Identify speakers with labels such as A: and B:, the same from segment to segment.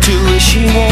A: to wish you more.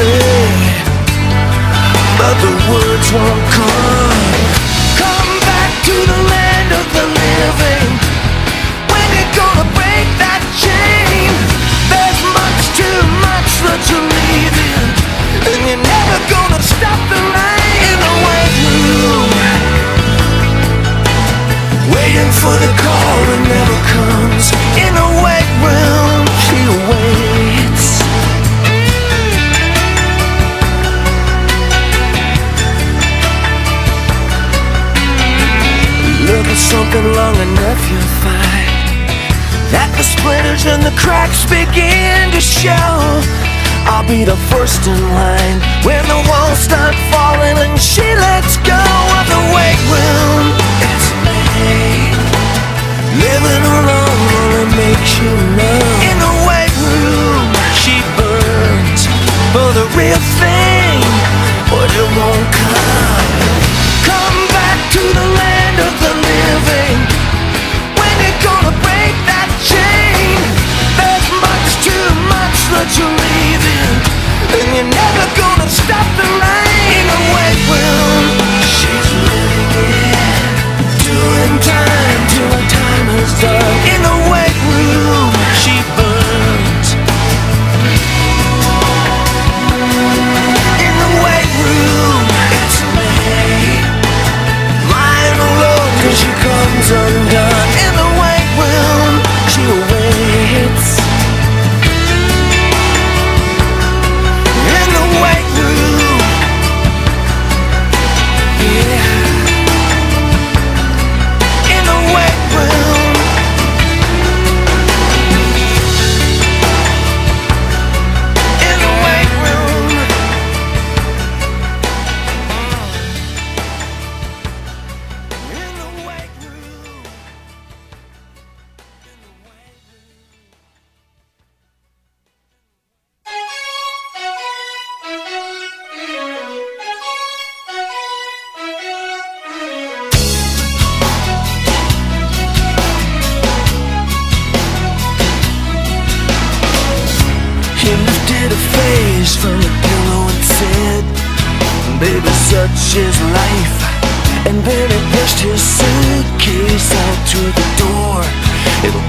A: say, but the words won't come. and the cracks begin to show. I'll be the first in line when the walls start falling and she lets go of the white room.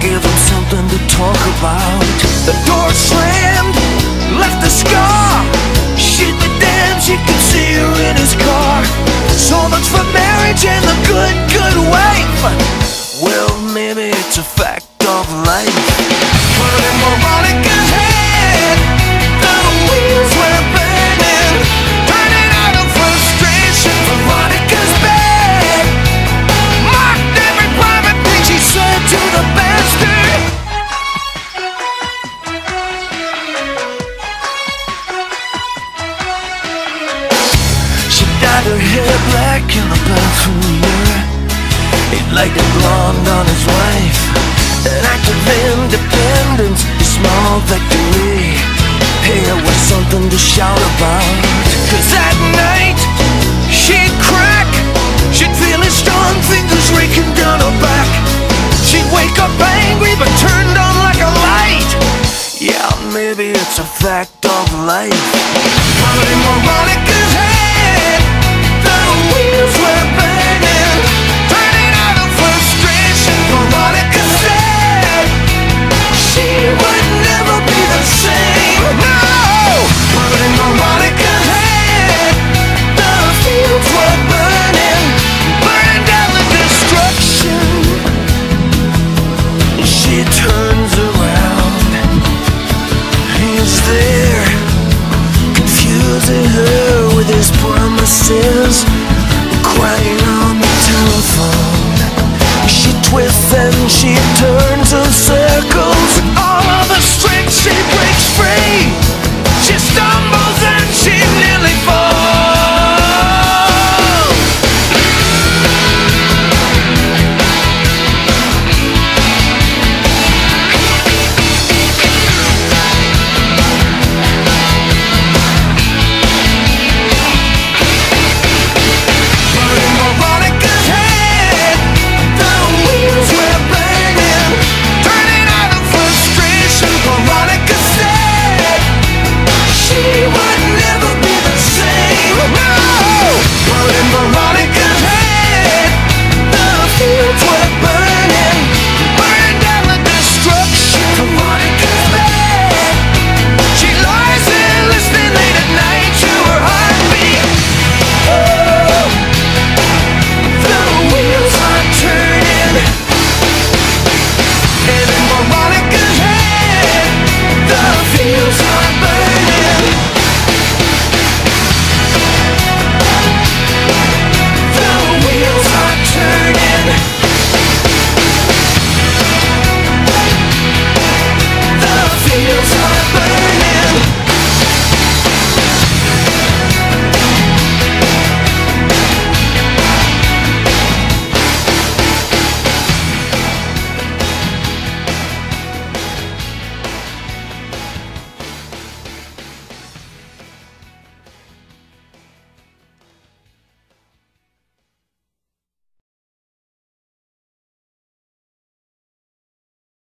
A: give them something to talk about. The door slammed, left a scar. Shit, but damn, she could see her in his car. So much for marriage and the good, good wife. like a blonde on his wife. An act of independence a small victory. to me Here was something to shout about. Cause that night She'd crack. She'd feel his strong fingers raking down her back. She'd wake up angry but turned on like a light. Yeah, maybe it's a fact of life. Money Veronica's head The wheels were she would never be the same. No, putting on